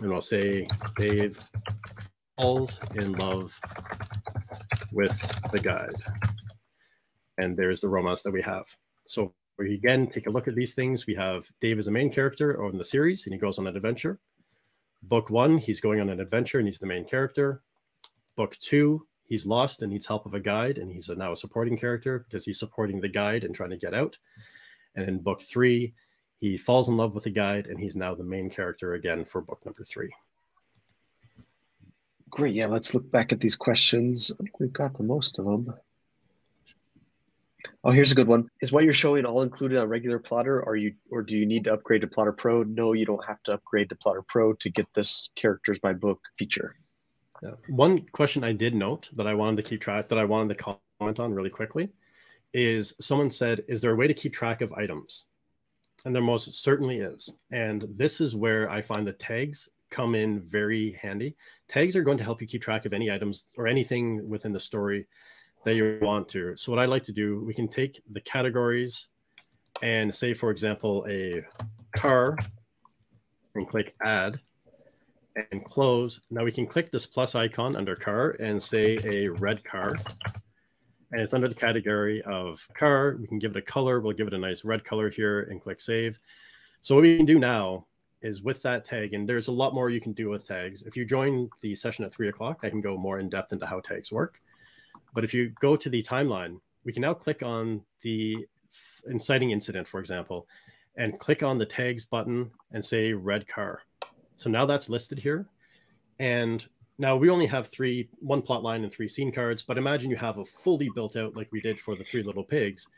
And we'll say Dave falls in love with the guide. And there's the romance that we have. So we again take a look at these things. We have Dave as a main character on the series, and he goes on an adventure. Book one, he's going on an adventure and he's the main character. Book two, he's lost and needs help of a guide, and he's a, now a supporting character because he's supporting the guide and trying to get out. And in book three, he falls in love with the guide, and he's now the main character again for book number three. Great. Yeah, let's look back at these questions. We've got the most of them. Oh, here's a good one. Is what you're showing all included on regular Plottr or you or do you need to upgrade to Plottr pro? No, you don't have to upgrade to Plottr pro to get this characters by book feature. Yeah. One question I did note that I wanted to keep track that I wanted to comment on really quickly is someone said, is there a way to keep track of items? And there most certainly is. And this is where I find the tags come in very handy. Tags are going to help you keep track of any items or anything within the story that you want to. So what I like to do, we can take the categories and say, for example, a car and click add and close. Now we can click this plus icon under car and say a red car. And it's under the category of car. We can give it a color. We'll give it a nice red color here and click save. So what we can do now is with that tag, and there's a lot more you can do with tags. If you join the session at three o'clock, I can go more in depth into how tags work. But if you go to the timeline, we can now click on the inciting incident, for example, and click on the tags button and say red car. So now that's listed here. And now we only have three, one plot line and three scene cards, but imagine you have a fully built out like we did for the three little pigs.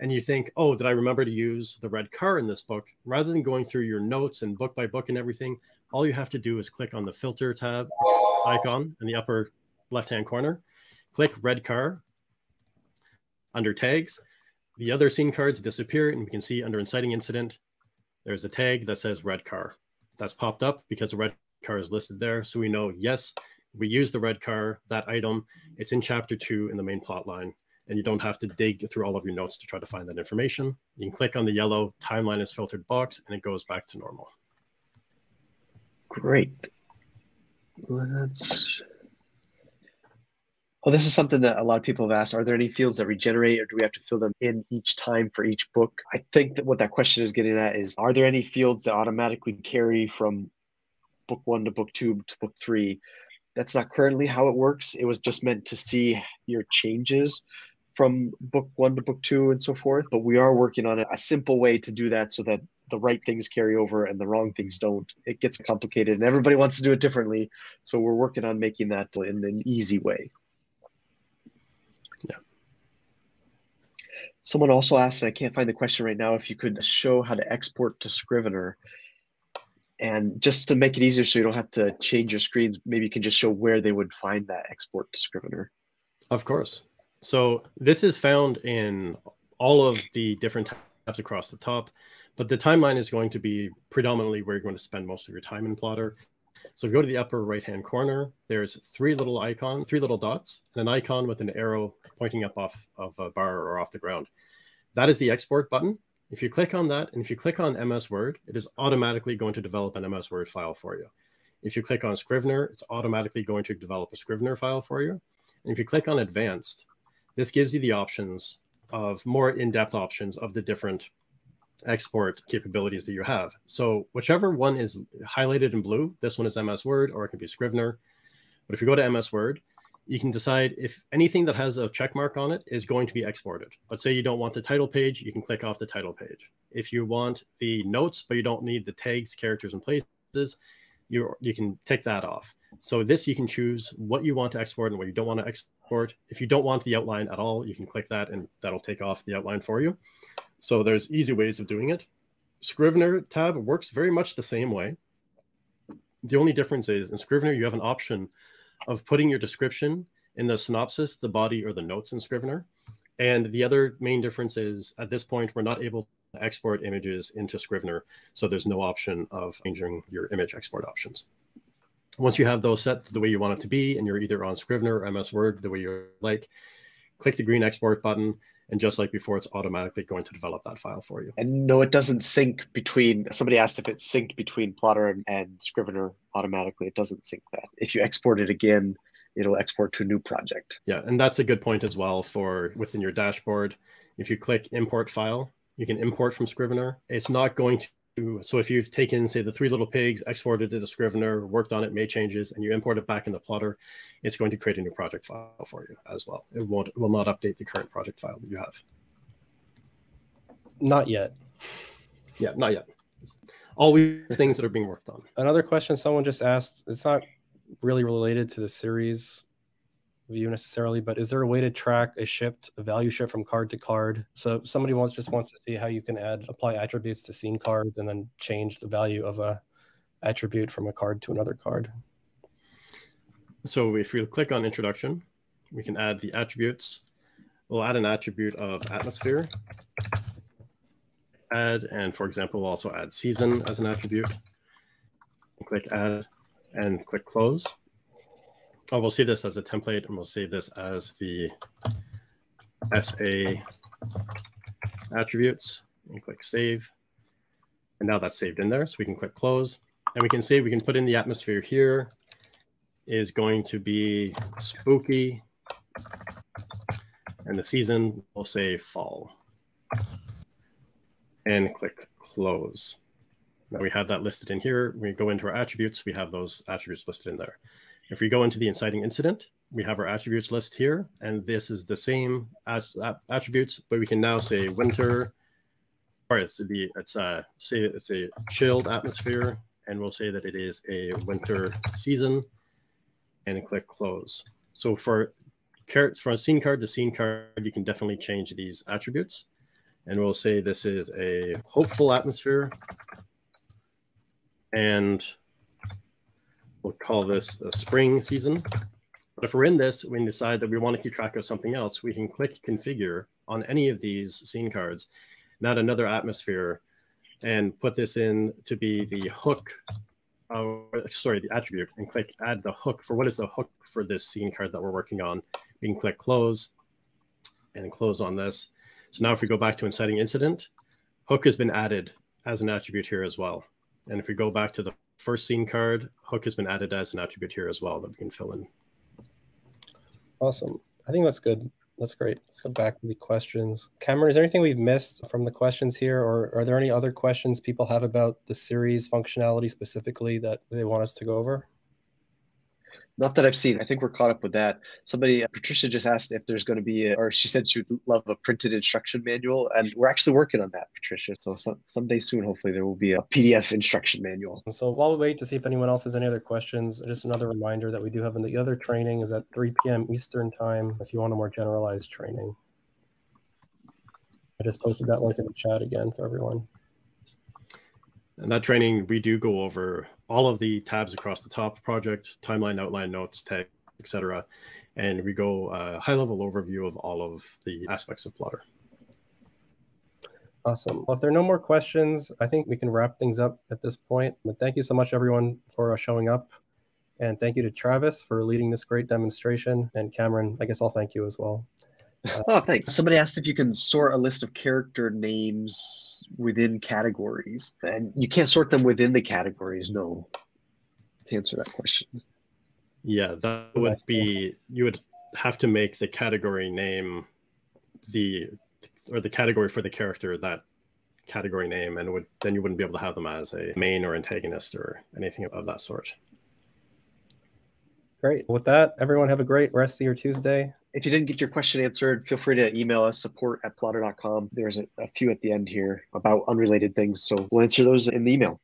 And you think, oh, did I remember to use the red car in this book? Rather than going through your notes and book by book and everything, all you have to do is click on the filter tab icon in the upper left-hand corner Click red car under tags. The other scene cards disappear and we can see under inciting incident, there's a tag that says red car. That's popped up because the red car is listed there. So we know, yes, we use the red car, that item. It's in chapter two in the main plot line. And you don't have to dig through all of your notes to try to find that information. You can click on the yellow timeline is filtered box and it goes back to normal. Great. Let's well, this is something that a lot of people have asked. Are there any fields that regenerate or do we have to fill them in each time for each book? I think that what that question is getting at is are there any fields that automatically carry from book one to book two to book three? That's not currently how it works. It was just meant to see your changes from book one to book two and so forth. But we are working on a simple way to do that so that the right things carry over and the wrong things don't. It gets complicated and everybody wants to do it differently. So we're working on making that in an easy way. Yeah. Someone also asked, and I can't find the question right now, if you could show how to export to Scrivener. And just to make it easier so you don't have to change your screens, maybe you can just show where they would find that export to Scrivener. Of course. So this is found in all of the different tabs across the top, but the timeline is going to be predominantly where you're going to spend most of your time in Plottr. So if you go to the upper right-hand corner, there's three little icon, three little dots, and an icon with an arrow pointing up off of a bar or off the ground. That is the export button. If you click on that, and if you click on MS Word, it is automatically going to develop an MS Word file for you. If you click on Scrivener, it's automatically going to develop a Scrivener file for you. And if you click on Advanced, this gives you the options of more in-depth options of the different export capabilities that you have. So whichever one is highlighted in blue, this one is MS Word or it can be Scrivener. But if you go to MS Word, you can decide if anything that has a check mark on it is going to be exported. Let's say you don't want the title page, you can click off the title page. If you want the notes, but you don't need the tags, characters, and places, you, you can take that off. So this, you can choose what you want to export and what you don't want to export. If you don't want the outline at all, you can click that and that'll take off the outline for you. So there's easy ways of doing it. Scrivener tab works very much the same way. The only difference is in Scrivener, you have an option of putting your description in the synopsis, the body, or the notes in Scrivener. And the other main difference is at this point, we're not able to export images into Scrivener. So there's no option of changing your image export options. Once you have those set the way you want it to be, and you're either on Scrivener or MS Word the way you like, click the green export button. And just like before, it's automatically going to develop that file for you. And no, it doesn't sync between. Somebody asked if it synced between Plottr and, and Scrivener automatically. It doesn't sync that. If you export it again, it'll export to a new project. Yeah, and that's a good point as well for within your dashboard. If you click import file, you can import from Scrivener. It's not going to so if you've taken, say, the three little pigs, exported it to Scrivener, worked on it, made changes, and you import it back into Plottr, it's going to create a new project file for you as well. It won't it will not update the current project file that you have. Not yet. Yeah, not yet. Always things that are being worked on. Another question someone just asked, it's not really related to the series view necessarily, but is there a way to track a shift, a value shift from card to card? So somebody wants just wants to see how you can add apply attributes to scene cards and then change the value of a attribute from a card to another card. So if we click on introduction, we can add the attributes. We'll add an attribute of atmosphere. Add, and for example, we'll also add season as an attribute. Click add and click close. Oh, we'll see this as a template and we'll save this as the SA attributes and click save. And now that's saved in there. So we can click close and we can say we can put in the atmosphere here is going to be spooky. And the season will say fall. And click close. Now we have that listed in here. We go into our attributes, we have those attributes listed in there. If we go into the inciting incident, we have our attributes list here, and this is the same as attributes, but we can now say winter, or it's the it's uh say it's a chilled atmosphere, and we'll say that it is a winter season, and click close. So for carrots from scene card to scene card, you can definitely change these attributes, and we'll say this is a hopeful atmosphere, and we'll call this a spring season. But if we're in this, we decide that we want to keep track of something else, we can click configure on any of these scene cards, not another atmosphere, and put this in to be the hook, uh, sorry, the attribute, and click add the hook for what is the hook for this scene card that we're working on. We can click close and close on this. So now if we go back to inciting incident, hook has been added as an attribute here as well. And if we go back to the first scene card, hook has been added as an attribute here as well that we can fill in. Awesome. I think that's good. That's great. Let's go back to the questions. Cameron, is there anything we've missed from the questions here, or are there any other questions people have about the series functionality specifically that they want us to go over? Not that I've seen. I think we're caught up with that. Somebody, uh, Patricia, just asked if there's going to be, a, or she said she would love a printed instruction manual, and we're actually working on that, Patricia. So some, someday soon, hopefully, there will be a PDF instruction manual. So while we wait to see if anyone else has any other questions, just another reminder that we do have in the other training is at 3 p.m. Eastern time. If you want a more generalized training, I just posted that link in the chat again for everyone. And that training, we do go over all of the tabs across the top project, timeline, outline, notes, tag, etc. And we go a uh, high level overview of all of the aspects of Plottr. Awesome. Well, if there are no more questions, I think we can wrap things up at this point. But thank you so much, everyone, for uh, showing up. And thank you to Travis for leading this great demonstration. And Cameron, I guess I'll thank you as well. Oh, thanks. Somebody asked if you can sort a list of character names within categories, and you can't sort them within the categories. No, to answer that question. Yeah, that would be you would have to make the category name the or the category for the character that category name, and would then you wouldn't be able to have them as a main or antagonist or anything of that sort. Great. With that, everyone have a great rest of your Tuesday. If you didn't get your question answered, feel free to email us support at plottr.com. There's a, a few at the end here about unrelated things. So we'll answer those in the email.